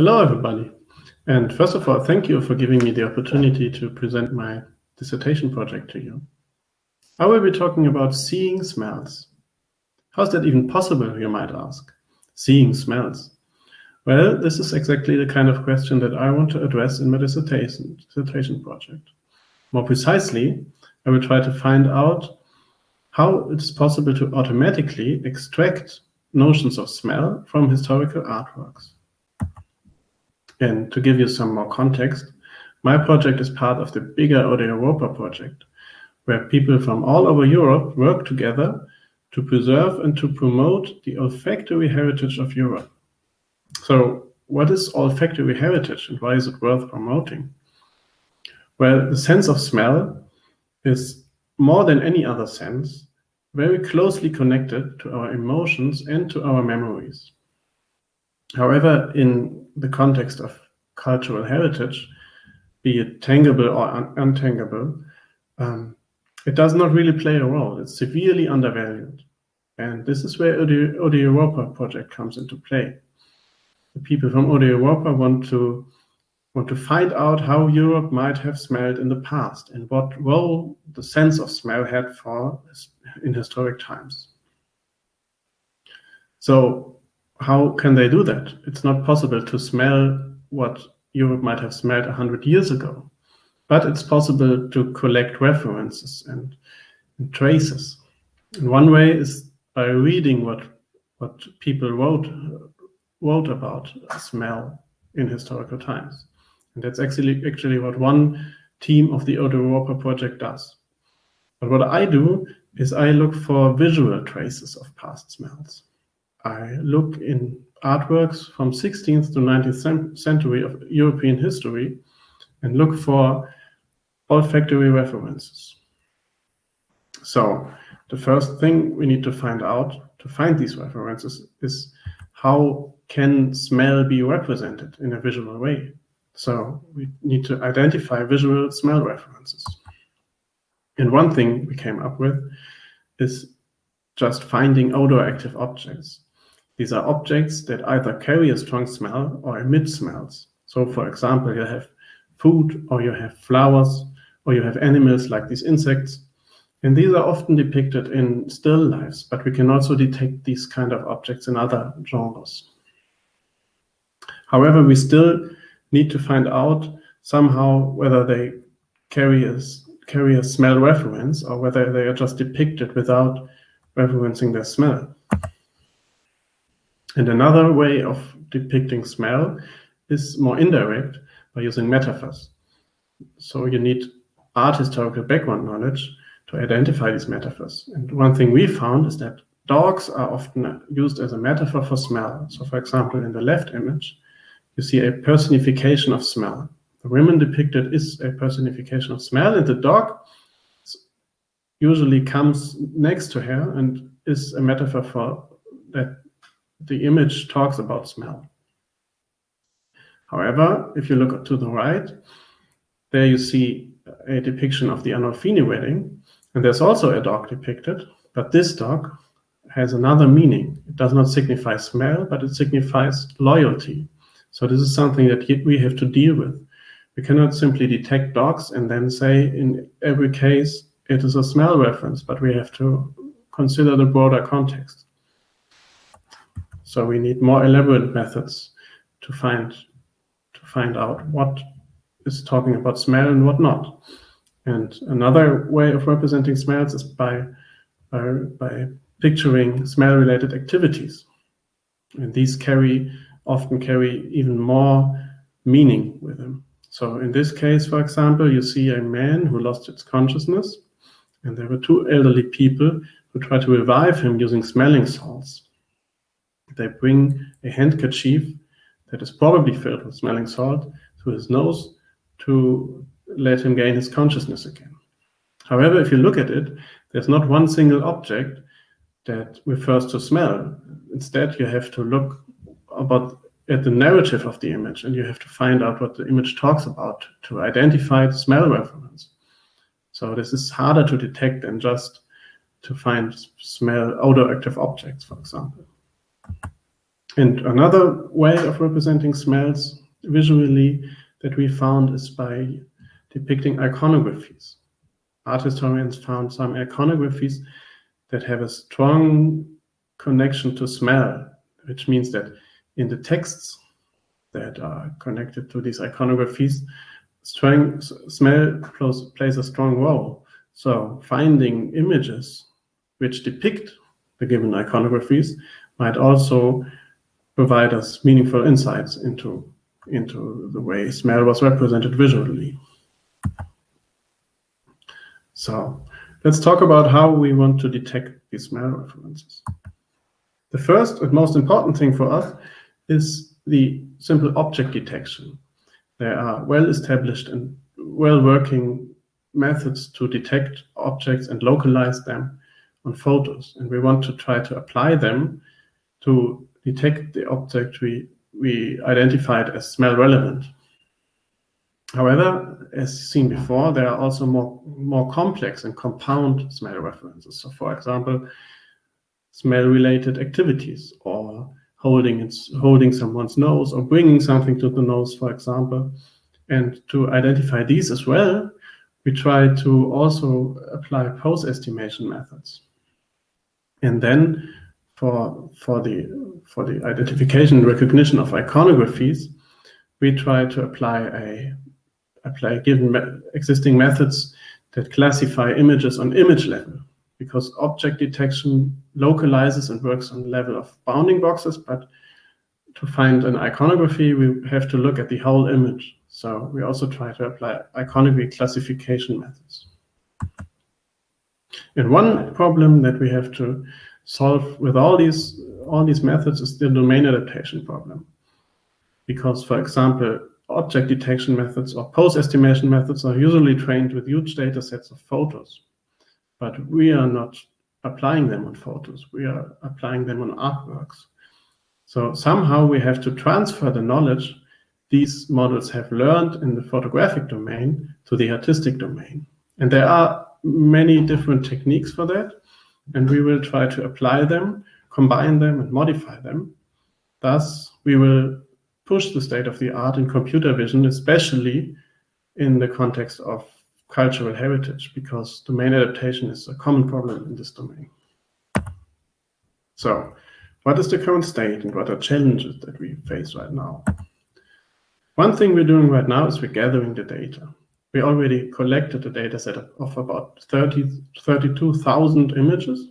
Hello, everybody. And first of all, thank you for giving me the opportunity to present my dissertation project to you. I will be talking about seeing smells. How's that even possible, you might ask? Seeing smells. Well, this is exactly the kind of question that I want to address in my dissertation, dissertation project. More precisely, I will try to find out how it is possible to automatically extract notions of smell from historical artworks. And to give you some more context, my project is part of the bigger Odeuropa project, where people from all over Europe work together to preserve and to promote the olfactory heritage of Europe. So, what is olfactory heritage and why is it worth promoting? Well, the sense of smell is more than any other sense very closely connected to our emotions and to our memories. However, in the context of cultural heritage, be it tangible or un untangible, um, it does not really play a role. It's severely undervalued. And this is where Ode, Odeuropa project comes into play. The people from Odeuropa want to want to find out how Europe might have smelled in the past and what role the sense of smell had for in historic times. So how can they do that? It's not possible to smell what Europe might have smelled 100 years ago, but it's possible to collect references and, and traces. And one way is by reading what, what people wrote, wrote about smell in historical times. And that's actually actually what one team of the Europa project does. But what I do is I look for visual traces of past smells. I look in artworks from 16th to 19th century of European history and look for olfactory references. So the first thing we need to find out to find these references is how can smell be represented in a visual way? So we need to identify visual smell references. And one thing we came up with is just finding odor active objects. These are objects that either carry a strong smell or emit smells. So for example, you have food or you have flowers or you have animals like these insects. And these are often depicted in still lifes, but we can also detect these kind of objects in other genres. However, we still need to find out somehow whether they carry a, carry a smell reference or whether they are just depicted without referencing their smell. And another way of depicting smell is more indirect by using metaphors. So you need art historical background knowledge to identify these metaphors. And one thing we found is that dogs are often used as a metaphor for smell. So for example, in the left image, you see a personification of smell. The woman depicted is a personification of smell, and the dog usually comes next to her and is a metaphor for that the image talks about smell. However, if you look to the right, there you see a depiction of the Arnolfini wedding, and there's also a dog depicted, but this dog has another meaning. It does not signify smell, but it signifies loyalty. So this is something that we have to deal with. We cannot simply detect dogs and then say in every case it is a smell reference, but we have to consider the broader context. So we need more elaborate methods to find to find out what is talking about smell and what not. And another way of representing smells is by by, by picturing smell-related activities. And these carry often carry even more meaning with them. So in this case, for example, you see a man who lost his consciousness, and there were two elderly people who tried to revive him using smelling salts. They bring a handkerchief that is probably filled with smelling salt to his nose to let him gain his consciousness again. However, if you look at it, there's not one single object that refers to smell. Instead, you have to look about at the narrative of the image and you have to find out what the image talks about to identify the smell reference. So this is harder to detect than just to find smell odor active objects, for example. And another way of representing smells visually that we found is by depicting iconographies. Art historians found some iconographies that have a strong connection to smell, which means that in the texts that are connected to these iconographies, strong, smell plays a strong role. So finding images which depict the given iconographies might also provide us meaningful insights into, into the way smell was represented visually. So let's talk about how we want to detect these smell references. The first and most important thing for us is the simple object detection. There are well-established and well-working methods to detect objects and localize them on photos. And we want to try to apply them to detect the object we, we identified as smell relevant. However, as seen before, there are also more, more complex and compound smell references. So for example, smell-related activities or holding, its, holding someone's nose or bringing something to the nose, for example. And to identify these as well, we try to also apply pose estimation methods. And then for, for, the, for the identification and recognition of iconographies, we try to apply a apply given me existing methods that classify images on image level because object detection localizes and works on the level of bounding boxes, but to find an iconography, we have to look at the whole image. So we also try to apply iconography classification methods. And one problem that we have to solve with all these all these methods is the domain adaptation problem. Because, for example, object detection methods or pose estimation methods are usually trained with huge data sets of photos. But we are not applying them on photos. We are applying them on artworks. So somehow we have to transfer the knowledge these models have learned in the photographic domain to the artistic domain. And there are many different techniques for that and we will try to apply them, combine them, and modify them. Thus, we will push the state of the art in computer vision, especially in the context of cultural heritage, because domain adaptation is a common problem in this domain. So, what is the current state and what are challenges that we face right now? One thing we're doing right now is we're gathering the data we already collected a data set of about 30, 32,000 images.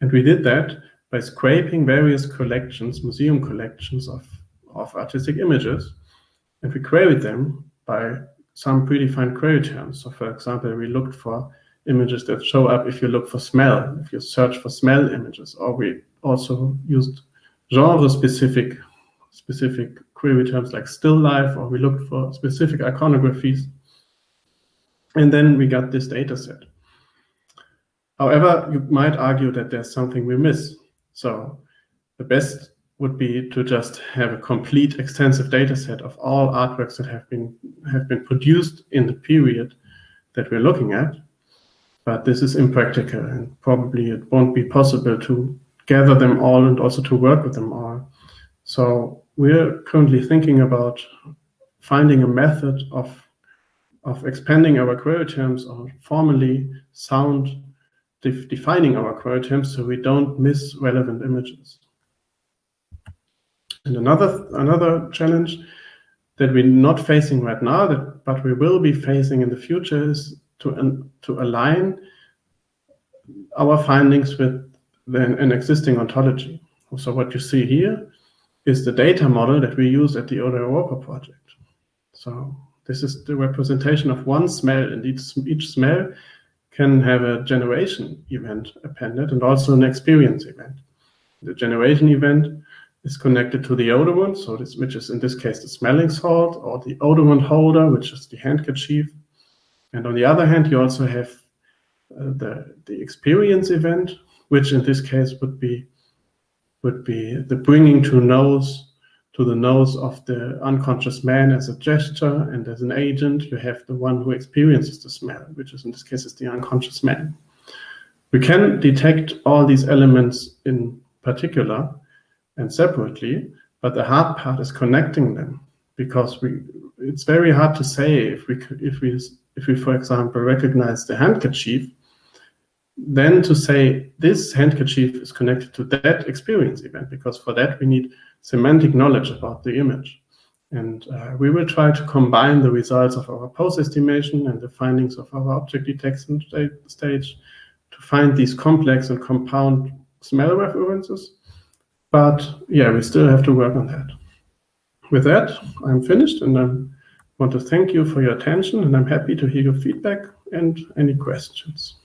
And we did that by scraping various collections, museum collections of, of artistic images. And we queried them by some predefined query terms. So for example, we looked for images that show up if you look for smell, if you search for smell images, or we also used genre-specific specific query terms like still life, or we looked for specific iconographies and then we got this data set. However, you might argue that there's something we miss. So the best would be to just have a complete extensive data set of all artworks that have been have been produced in the period that we're looking at. But this is impractical and probably it won't be possible to gather them all and also to work with them all. So we're currently thinking about finding a method of of expanding our query terms or formally sound def defining our query terms so we don't miss relevant images. And another, another challenge that we're not facing right now, that, but we will be facing in the future is to, to align our findings with the, an existing ontology. So what you see here is the data model that we use at the ODA project. So this is the representation of one smell, and each, each smell can have a generation event appended and also an experience event. The generation event is connected to the odorant, so this, which is in this case the smelling salt, or the odorant holder, which is the handkerchief. And on the other hand, you also have uh, the, the experience event, which in this case would be would be the bringing to nose to the nose of the unconscious man as a gesture, and as an agent, you have the one who experiences the smell, which is in this case is the unconscious man. We can detect all these elements in particular, and separately, but the hard part is connecting them because we it's very hard to say if we if we if we for example recognize the handkerchief then to say this handkerchief is connected to that experience event because for that we need semantic knowledge about the image. And uh, we will try to combine the results of our pose estimation and the findings of our object detection stage to find these complex and compound smell references. But yeah we still have to work on that. With that, I'm finished and I want to thank you for your attention and I'm happy to hear your feedback and any questions.